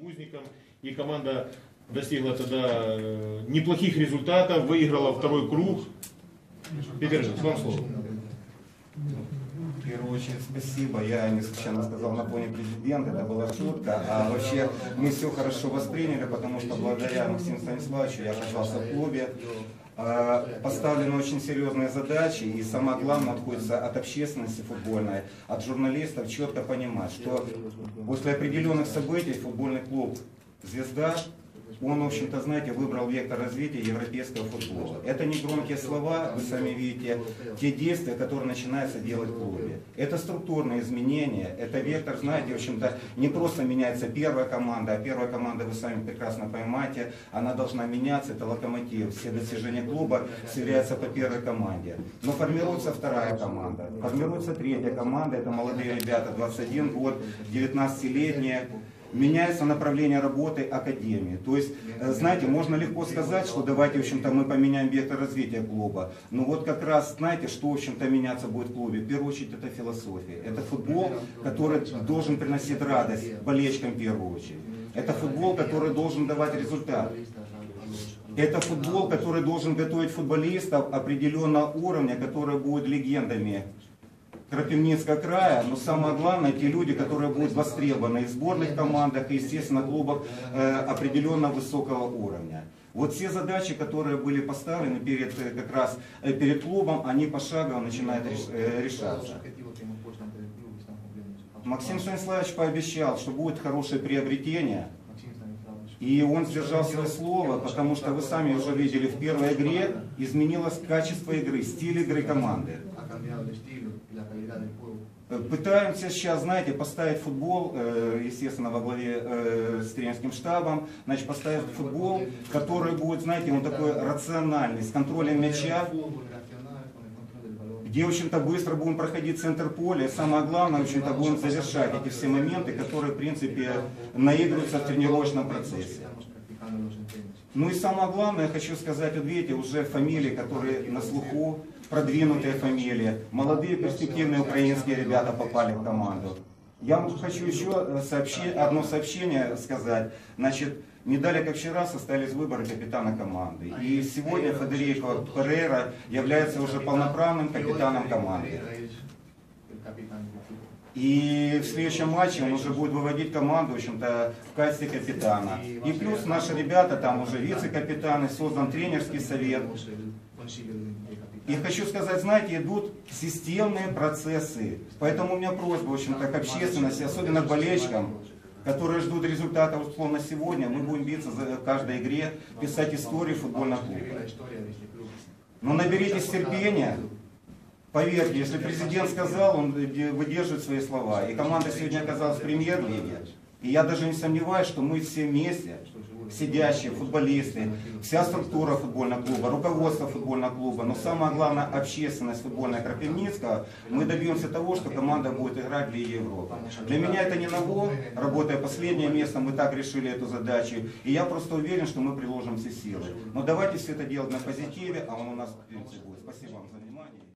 Бузником. И команда достигла тогда неплохих результатов, выиграла второй круг. Ильич, вам слово. В первую очередь спасибо. Я не случайно сказал на фоне президента, это была шутка. А вообще мы все хорошо восприняли, потому что благодаря Максиму Станиславовичу я оказался в клубе. А, Поставлены очень серьезные задачи, и самое главное отходится от общественности футбольной, от журналистов четко понимать, что после определенных событий футбольный клуб «Звезда» он, в общем-то, знаете, выбрал вектор развития европейского футбола. Это не громкие слова, вы сами видите, те действия, которые начинаются делать в клубе. Это структурные изменения, это вектор, знаете, в общем-то, не просто меняется первая команда, а первая команда, вы сами прекрасно понимаете, она должна меняться, это локомотив. Все достижения клуба сверяются по первой команде. Но формируется вторая команда, формируется третья команда, это молодые ребята, 21 год, 19-летние, меняется направление работы академии. То есть, э, знаете, можно легко сказать, что давайте, в общем-то, мы поменяем вектор развития клуба. Но вот как раз, знаете, что, в общем-то, меняться будет в клубе? В первую очередь, это философия. Это футбол, который должен приносить радость болельщикам в первую очередь. Это футбол, который должен давать результат. Это футбол, который должен готовить футболистов определенного уровня, которые будут легендами Крапивницкого края, но самое главное, те люди, которые будут востребованы и в сборных командах, и, естественно, клубах э, определенно высокого уровня. Вот все задачи, которые были поставлены перед, э, как раз, э, перед клубом, они пошагово начинают э, решаться. Максим Станиславович пообещал, что будет хорошее приобретение, и он сдержал свое слово, потому что вы сами уже видели, в первой игре изменилось качество игры, стиль игры команды. Пытаемся сейчас, знаете, поставить футбол, э, естественно, во главе э, с тренерским штабом, значит, поставить футбол, который будет, знаете, он такой рациональный, с контролем мяча, где, в общем-то, быстро будем проходить центр поля, и самое главное, в общем-то, будем завершать эти все моменты, которые, в принципе, наигрываются в тренировочном процессе. Ну и самое главное, я хочу сказать, вот видите, уже фамилии, которые на слуху, продвинутые фамилии, молодые перспективные украинские ребята попали в команду. Я хочу еще э, сообщи- одно сообщение сказать. Значит, не далее как вчера состоялись выборы капитана команды. И сегодня Федерико Перейра является уже полноправным капитаном команды. И в следующем матче он уже будет выводить команду, в общем-то, в качестве капитана. И плюс наши ребята, там уже вице-капитаны, создан тренерский совет. И хочу сказать, знаете, идут системные процессы. Поэтому у меня просьба, в общем-то, к общественности, особенно к болельщикам, которые ждут результата условно сегодня. Мы будем биться за каждой игре, писать историю футбольного клуба. Но наберитесь терпения. Поверьте, если президент сказал, он выдерживает свои слова. И команда сегодня оказалась в премьер-лиге. И я даже не сомневаюсь, что мы все вместе, сидящие футболисты, вся структура футбольного клуба, руководство футбольного клуба, но самое главное общественность футбольная Крапивницкого, мы добьемся того, что команда будет играть Лиге Европы. Для меня это не ново, работая последнее место, мы так решили эту задачу. И я просто уверен, что мы приложим все силы. Но давайте все это делать на позитиве, а он у нас в принципе будет. Спасибо вам за внимание.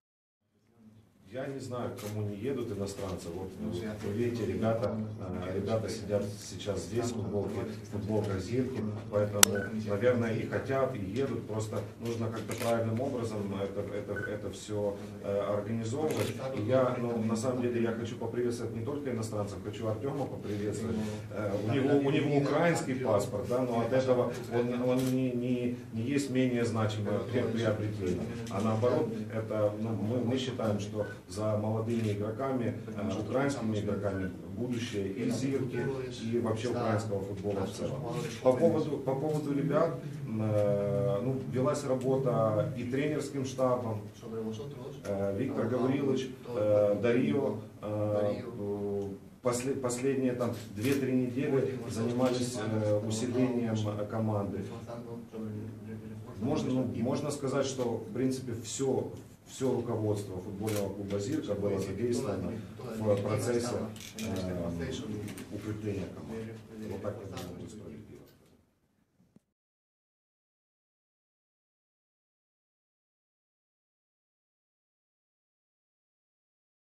Я не знаю, к кому не едут иностранцы. Вот ну, вы видите, ребята, э, ребята сидят сейчас здесь, в футболках Зирки, поэтому, наверное, и хотят, и едут. Просто нужно как-то правильным образом это, это, это все организовывать. И я, ну, на самом деле, я хочу поприветствовать не только иностранцев, хочу Артема поприветствовать. Э, У него, у него украинский паспорт, да, но от этого он, он не, не, не есть менее значимое приобретение. А наоборот, это, ну, мы, мы считаем, что за молодыми игроками, э, украинскими игроками будущее и Зирки, и вообще украинского футбола в целом. По поводу, по поводу ребят, э, ну, велась работа и тренерским штабом, Виктор Гаврилович, Дарио, после- последние там 2-3 недели занимались э, усилением команды. Можно, ну, можно сказать, что в принципе все, все руководство футбольного клуба Зирка было задействовано в процессе э, укрепления команды. Вот так будет справедливо.